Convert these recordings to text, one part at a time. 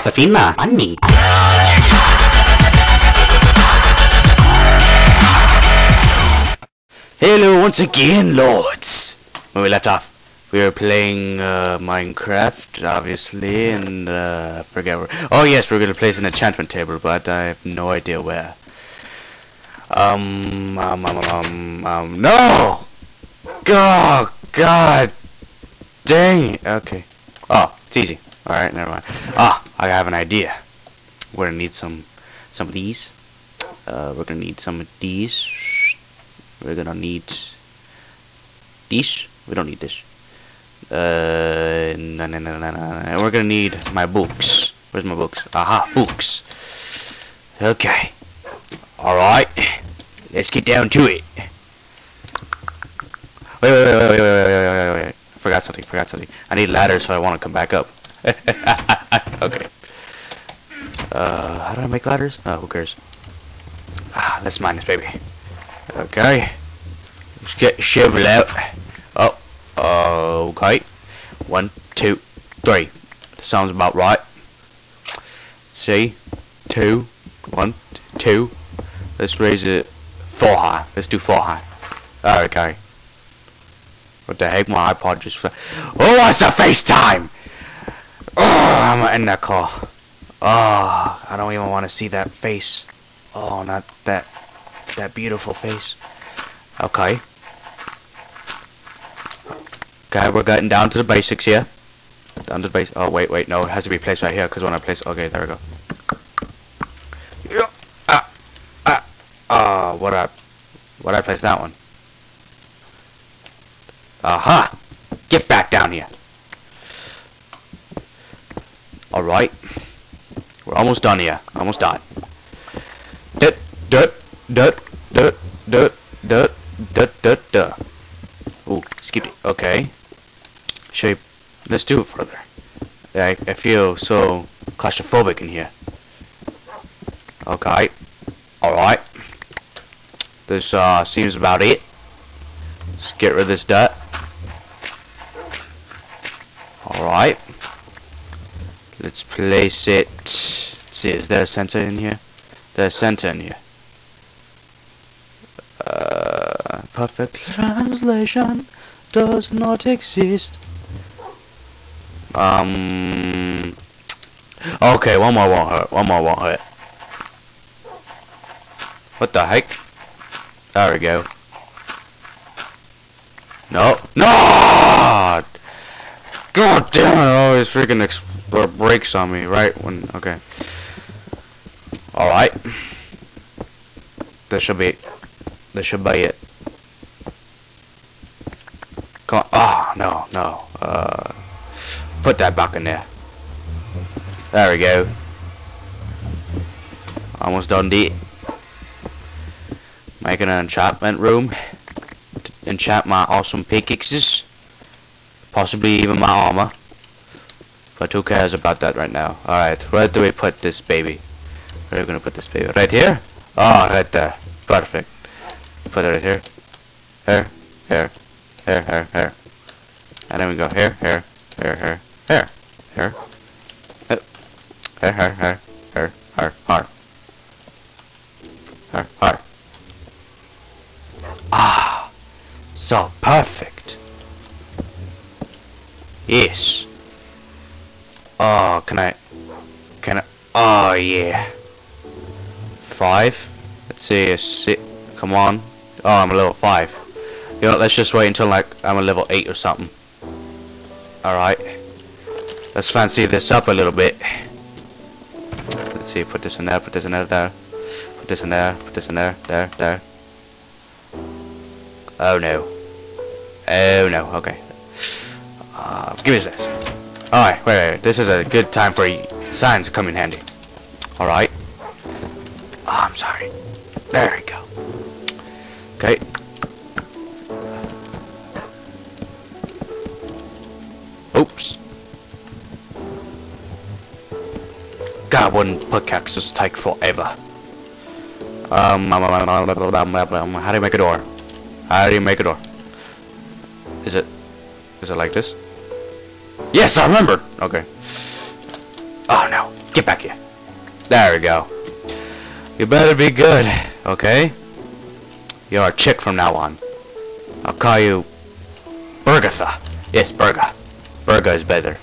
Asafina, money. Hello once again, lords. When we left off, we were playing uh, Minecraft, obviously, and uh, forget where. Oh yes, we're gonna place an enchantment table, but I have no idea where. Um, um, um, um, um, no! Oh, God! Dang it! Okay. Oh, it's easy. Alright, never mind. Ah, I have an idea. We're gonna need some, some of these. Uh, we're gonna need some of these. We're gonna need these. We don't need this. Uh, no, no, no, no, no. We're gonna need my books. Where's my books? Aha, books. Okay. Alright. Let's get down to it. Wait, wait, wait, wait, wait, wait, wait, wait, wait. Forgot something, forgot something. I need ladders so I want to come back up. okay. Uh, how do I make ladders? Oh, who cares? Ah, let's mine this baby. Okay. Let's get shovel out. Oh, okay. One, two, three. Sounds about right. See? Two, one, two. Let's raise it four high. Let's do four high. Okay. What the heck? My iPod just. Oh, it's a FaceTime! Oh, I'm gonna end that call. Oh, I don't even want to see that face. Oh, not that. That beautiful face. Okay. Okay, we're getting down to the basics here. Down to the base. Oh, wait, wait, no, it has to be placed right here, because when I place. Okay, there we go. Ah. Ah. Ah, what I. What I place that one? Aha! Get back down here. Alright. We're almost done here. Almost done. Dut, dut, dut, dut, dut, dut, dut, dut, dut. Ooh, skipped it. Okay. We, let's do it further. I, I feel so claustrophobic in here. Okay. Alright. This uh, seems about it. Let's get rid of this dirt. Alright. Let's place it. See, is there a center in here? There's a center in here. Uh, perfect translation does not exist. Um. Okay, one more won't hurt. One more won't hurt. What the heck? There we go. No. No! God damn it, always freaking breaks on me, right? When, okay. Alright. This should be, this should be it. Come on. Oh, no, no. Uh, put that back in there. There we go. Almost done it. Making an enchantment room. To enchant my awesome pickaxes. Possibly even my armor. But who cares about that right now? Alright, where do we put this baby? Where are we gonna put this baby? Right here? Oh, right there. Perfect. Put it right here. Here, here, here, here, here. And then we go here, here, here, here, here, here. Here, here, here, here, here, here. Here, here. Ah, so perfect. Yes. Oh, can I? Can I? Oh yeah. Five. Let's see. A six. Come on. Oh, I'm a level five. You know, let's just wait until like I'm a level eight or something. All right. Let's fancy this up a little bit. Let's see. Put this in there. Put this in there. There. Put this in there. Put this in there. There. There. Oh no. Oh no. Okay. Uh, give me this. Alright, wait, wait, wait. This is a good time for signs to come in handy. Alright. Oh, I'm sorry. There we go. Okay. Oops. God, wouldn't pickaxes take forever. Um, um, um, um, how do you make a door? How do you make a door? Is it, is it like this? Yes, I remember. Okay. Oh no. Get back here. There we go. You better be good, okay? You're a chick from now on. I'll call you Bergatha. Yes, Berga. Berga is better.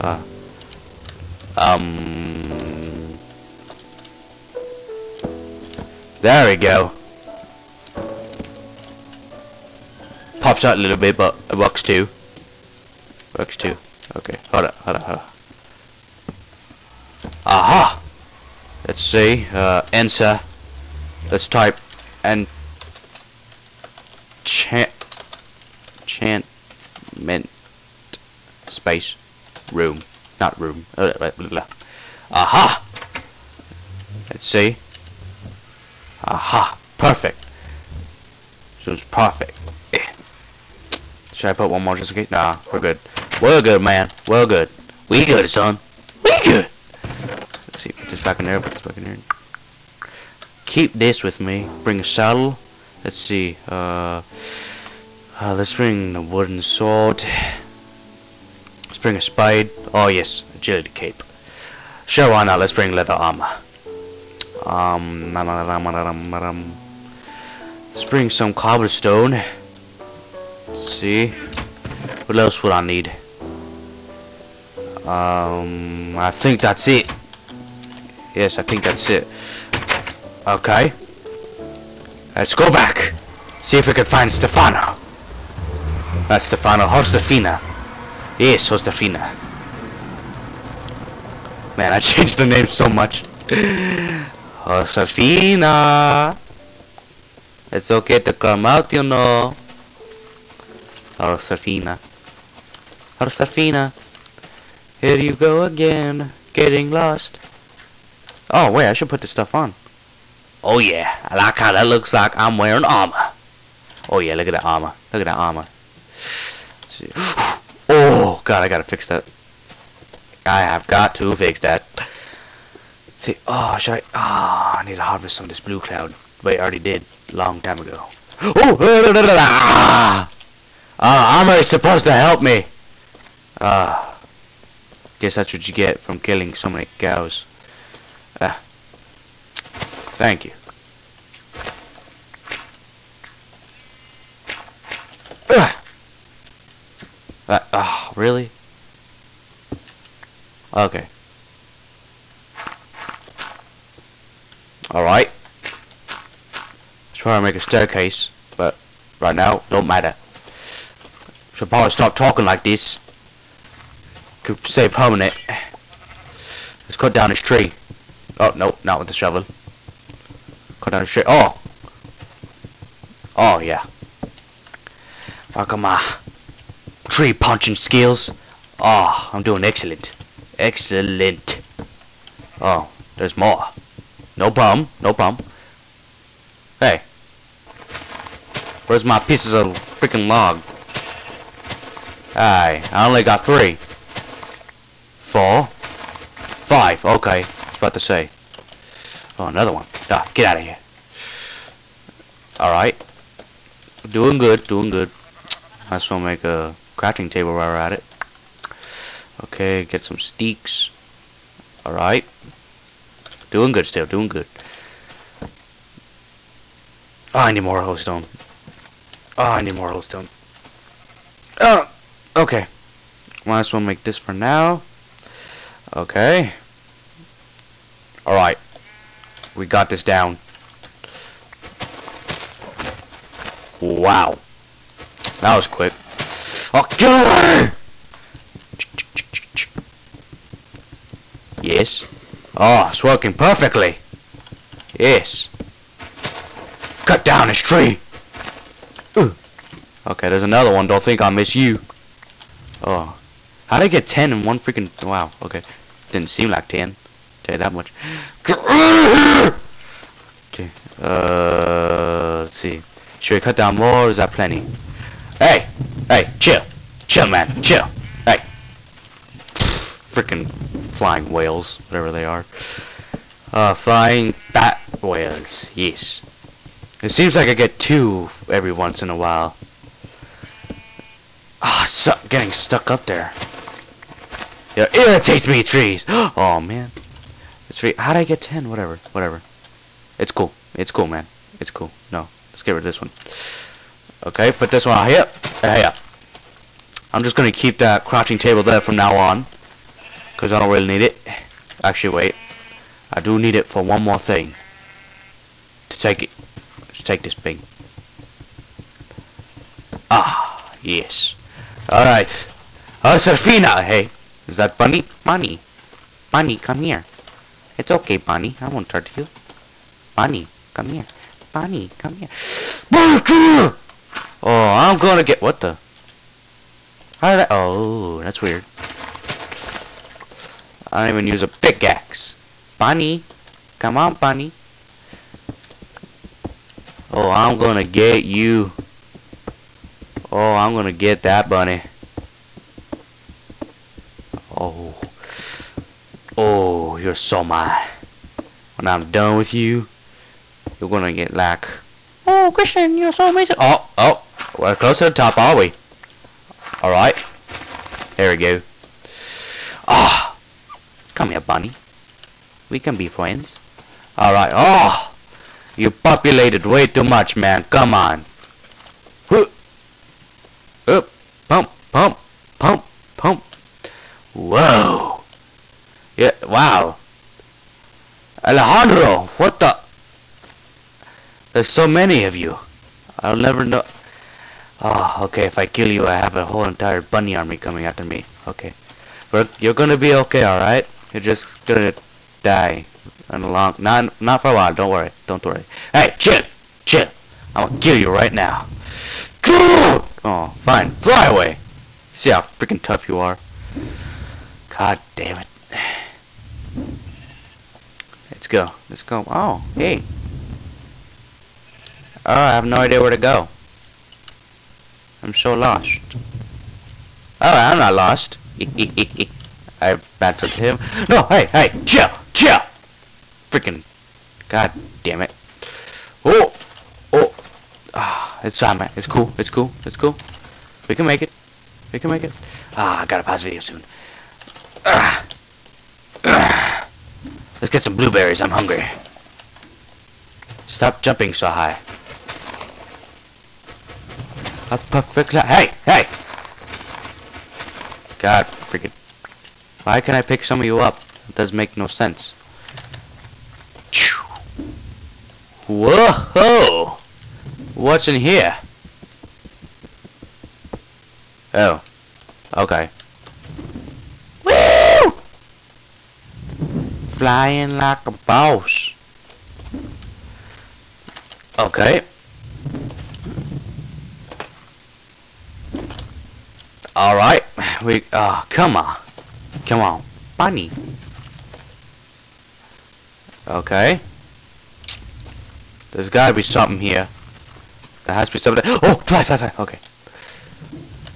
Uh, um. There we go. Pops out a little bit, but it works too. Works too. Okay, hold up, hold up, hold up. Aha! Let's see, uh, enter. Let's type and chant enchantment space room not room uh, blah, blah, blah. aha! Let's see. Aha! Perfect. So it's perfect. Eh. should I put one more just in case? Nah we're good. We're good man. We're good. We good son. We good this back in there put this back in there keep this with me bring a saddle let's see uh uh, let's bring a wooden sword. Let's bring a spade. Oh yes, agility cape. Sure, why not? Let's bring leather armor. Um, let's bring some cobblestone. Let's see. What else would I need? Um, I think that's it. Yes, I think that's it. Okay. Let's go back. See if we can find Stefano. That's Stefano. Josefina. Yes, Josefina. Man, I changed the name so much. Josefina. It's okay to come out, you know. Josefina. Josefina. Here you go again. Getting lost. Oh, wait, I should put this stuff on. Oh, yeah. I like how that looks like I'm wearing armor. Oh, yeah, look at that armor. Look at that armor. Oh, God, I gotta fix that. I have got to fix that. See, oh, should I? Ah, oh, I need to harvest some of this blue cloud. Wait, I already did. Long time ago. Oh! Ah! Uh, armor is supposed to help me. Ah. Uh, guess that's what you get from killing so many cows. Ah. Thank you. Ugh. Uh, oh, really? Okay. Alright. Let's try to make a staircase, but right now, don't matter. Should probably stop talking like this. Could say permanent. Let's cut down this tree. Oh, no, not with the shovel. Cut down tree. Oh! Oh, yeah. Fuck my uh, tree punching skills. Oh, I'm doing excellent. Excellent. Oh, there's more. No problem, no problem. Hey. Where's my pieces of freaking log? Aye, I only got three. Four. Five, okay. About to say. Oh, another one. Ah, get out of here. Alright. Doing good, doing good. I just want to make a crafting table while we're at it. Okay, get some steaks. Alright. Doing good still, doing good. Oh, I need more Holystone. Oh, ah, I need more Holystone. Oh, ah, okay. Might as well make this for now. Okay. Alright. We got this down. Wow. That was quick. Oh, kill her! Yes. Oh, it's working perfectly. Yes. Cut down this tree. Ooh. Okay, there's another one. Don't think I miss you. Oh. How did I get 10 in one freaking... Wow, okay. Didn't seem like 10. Tell you that much. Okay. Uh, let's see. Should we cut down more or is that plenty? Hey! Hey, chill. Chill, man. Chill. Hey. Freaking flying whales, whatever they are. Uh, flying bat whales. Yes. It seems like I get two every once in a while. Ah, oh, getting stuck up there. It irritates me, trees. Oh man, it's tree. How did I get ten? Whatever, whatever. It's cool. It's cool, man. It's cool. No, let's get rid of this one. Okay, put this one out here. Here. I'm just gonna keep that crafting table there from now on, cause I don't really need it. Actually, wait. I do need it for one more thing. To take it. Let's take this thing. Ah, yes. Alright. Oh, Safina! Hey, is that Bunny? Bunny. Bunny, come here. It's okay, Bunny. I won't hurt you. Bunny, come here. Bunny, come here. Bunny, come here! Oh, I'm gonna get... What the? How did I... Oh, that's weird. I don't even use a pickaxe. Bunny. Come on, Bunny. Oh, I'm gonna get you. Oh, I'm gonna get that bunny. Oh. Oh, you're so mad. When I'm done with you, you're gonna get like, Oh, Christian, you're so amazing. Oh, oh, we're close to the top, are we? Alright. There we go. Ah. Come here, bunny. We can be friends. Alright. Oh! You populated way too much, man. Come on. Up. Pump. Pump. Pump. Pump. Whoa. Yeah, wow. Alejandro, what the? There's so many of you. I'll never know. Oh, okay, if I kill you, I have a whole entire bunny army coming after me. Okay. But you're gonna be okay, alright? You're just gonna die. And a long, not, not for a while, don't worry. Don't worry. Hey, chill! Chill! I'm gonna kill you right now. Oh, fine. Fly away! See how freaking tough you are. God damn it. Let's go. Let's go. Oh, hey. Oh, I have no idea where to go. I'm so lost. Oh, I'm not lost. I've battled him. No, hey, hey, chill, chill! Freaking, god damn it. Oh, oh, ah, it's fine, man. It's cool, it's cool, it's cool. We can make it. We can make it. Ah, I gotta pause video soon. Ah. Let's get some blueberries. I'm hungry. Stop jumping so high. A perfect Hey, hey! God, freaking. Why can I pick some of you up? It does make no sense. Whoa! What's in here? Oh. Okay. Flying like a boss. Okay. Alright. We, oh, come on. Come on. Bunny. Okay. There's gotta be something here. There has to be something. Oh, fly, fly, fly. Okay.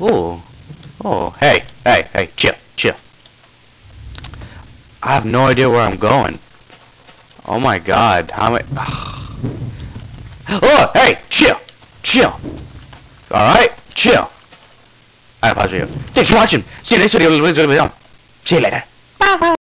Oh. Oh, hey, hey, hey, chill. I have no idea where I'm going. Oh my god, how am I... Oh, hey, chill, chill. Alright, chill. I pause you. Thanks for watching. See you next video. See you later.